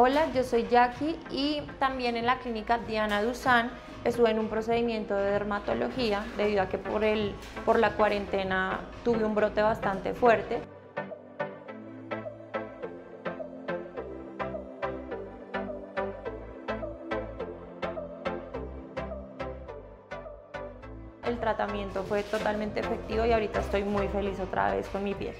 Hola, yo soy Jackie y también en la clínica Diana Duzán estuve en un procedimiento de dermatología debido a que por, el, por la cuarentena tuve un brote bastante fuerte. El tratamiento fue totalmente efectivo y ahorita estoy muy feliz otra vez con mi piel.